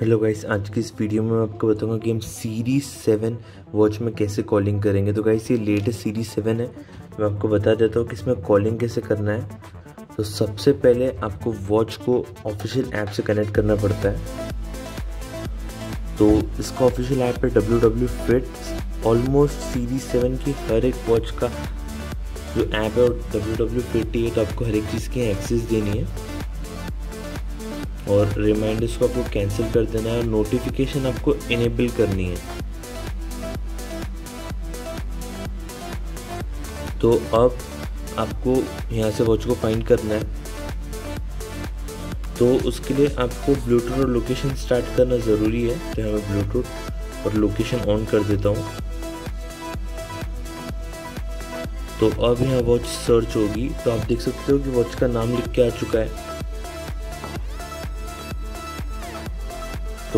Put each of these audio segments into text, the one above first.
Hello guys आज की इस वीडियो में मैं आपको बताऊँगा कि हम सीरीज़ सेवन वॉच में कैसे कॉलिंग करेंगे। तो गाइस ये लेटेस्ट सीरीज़ सेवन है। मैं आपको बता देता हूँ कि इसमें कॉलिंग कैसे करना है। तो सबसे पहले आपको वॉच को ऑफिशियल ऐप से कनेक्ट करना पड़ता है। तो इसका ऑफिशियल ऐप है W W fit almost series seven की हर एक वॉच का जो ऐप है डब्ल्यू डब्ल्यू फिट है तो आपको हर एक चीज़ की एक्सेस देनी है। और रिमाइंडर्स को आपको कैंसिल कर देना है और नोटिफिकेशन आपको इनेबल करनी है। तो अब आपको यहाँ से वॉच को फाइंड करना है। तो उसके लिए आपको ब्लूटूथ और लोकेशन स्टार्ट करना ज़रूरी है। तो यहाँ मैं ब्लूटूथ और लोकेशन ऑन कर देता हूँ। तो अब यहाँ वॉच सर्च होगी। तो आप देख सकते हो कि वॉच का नाम लिख के आ चुका है।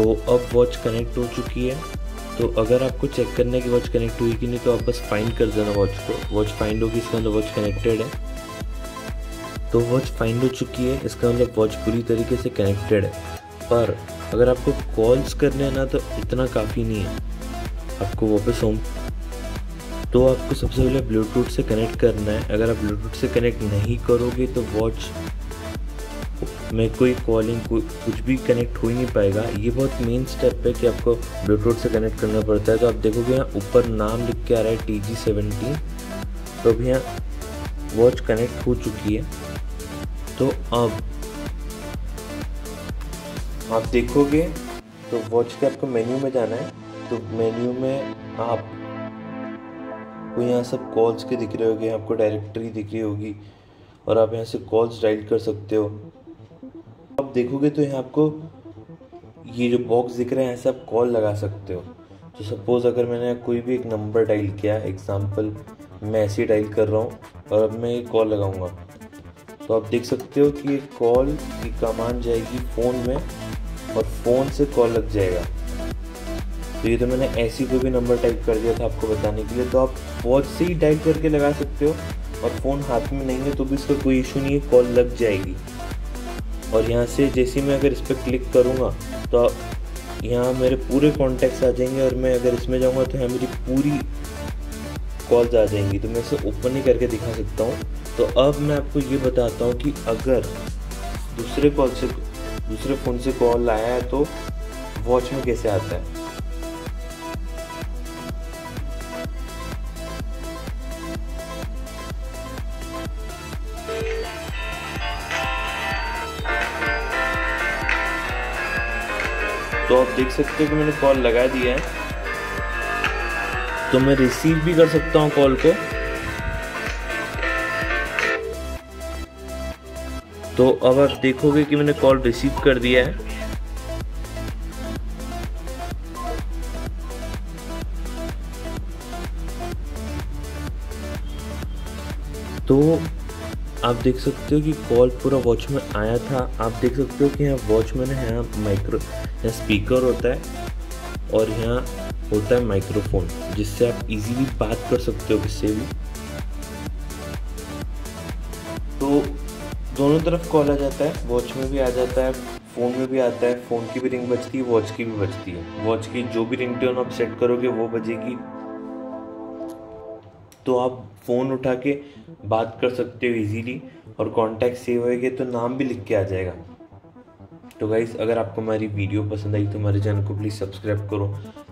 तो अब वॉच कनेक्ट हो चुकी है। तो अगर आपको चेक करना है कि वॉच कनेक्ट हुई कि नहीं तो आप बस फाइंड कर देना वॉच को। वॉच फाइंड होगी इसका मतलब वॉच कनेक्टेड है। तो वॉच फाइंड हो चुकी है, इसका मतलब वॉच पूरी तरीके से कनेक्टेड है। पर अगर आपको कॉल्स करने हैं ना तो इतना काफ़ी नहीं है। आपको वापस होम तो आपको सबसे पहले ब्लूटूथ से कनेक्ट करना है। अगर आप ब्लूटूथ से कनेक्ट नहीं करोगे तो वॉच में कोई कॉलिंग कुछ भी कनेक्ट हो ही नहीं पाएगा। ये बहुत मेन स्टेप है कि आपको ब्लूटूथ से कनेक्ट करना पड़ता है। तो आप देखोगे यहाँ ऊपर नाम लिख के आ रहा है टी जी सेवेंटीन तो अभी यहाँ वॉच कनेक्ट हो चुकी है। तो अब आप देखोगे तो वॉच के आपको मेन्यू में जाना है। तो मेन्यू में आप को यहाँ सब कॉल्स के दिख रहे होंगे, आपको डायरेक्टरी दिख रही होगी और आप यहाँ से कॉल्स डायल कर सकते हो। आप देखोगे तो यहाँ आपको ये जो बॉक्स दिख रहे हैं, ऐसे आप कॉल लगा सकते हो। तो सपोज़ अगर मैंने कोई भी एक नंबर डायल किया एग्जांपल मैं ऐसे डायल कर रहा हूँ और अब मैं ये कॉल लगाऊँगा। तो आप देख सकते हो कि ये कॉल की कमान जाएगी फ़ोन में और फ़ोन से कॉल लग जाएगा। तो ये तो मैंने ऐसी कोई भी नंबर टाइप कर दिया था आपको बताने के लिए। तो आप वॉच से ही टाइप करके लगा सकते हो और फ़ोन हाथ में नहीं है तो भी इसका कोई इशू नहीं है कॉल लग जाएगी। और यहाँ से जैसे मैं अगर इस पर क्लिक करूँगा तो यहाँ मेरे पूरे कॉन्टैक्ट्स आ जाएँगे और मैं अगर इसमें जाऊँगा तो यहाँ मेरी पूरी कॉल्स आ जाएँगी। तो मैं इसे ओपन ही करके दिखा सकता हूँ। तो अब मैं आपको ये बताता हूँ कि अगर दूसरे कॉल से, दूसरे फ़ोन से कॉल आया है तो वॉच में कैसे आता है? तो आप देख सकते हो कि मैंने कॉल लगा दिया है। तो मैं रिसीव भी कर सकता हूँ कॉल को। तो अब आप देखोगे कि मैंने कॉल रिसीव कर दिया है। तो आप देख सकते हो कि कॉल पूरा वॉच में आया था। आप देख सकते हो कि यहाँ वॉच में ना यहाँ माइक्रो यहाँ स्पीकर होता है और यहाँ होता है माइक्रोफोन जिससे आप इजीली बात कर सकते हो किससे भी। तो दोनों तरफ़ कॉल आ जाता है वॉच में भी आ जाता है फ़ोन में भी आता है। फ़ोन की भी रिंग बजती है वॉच की भी बजती है। वॉच की जो भी रिंग टोन आप सेट करोगे, वो बजेगी। तो आप फ़ोन उठा के बात कर सकते हो इजीली और कॉन्टैक्ट सेव होएँगे तो नाम भी लिख के आ जाएगा। तो गाइज़ अगर आपको हमारी वीडियो पसंद आई तो हमारे चैनल को प्लीज़ सब्सक्राइब करो।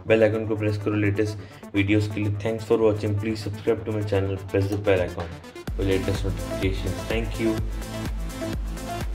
बेल आइकन को प्रेस करो लेटेस्ट वीडियोस के लिए। Thanks for watching please subscribe to my channel press the bell icon for latest notification thank you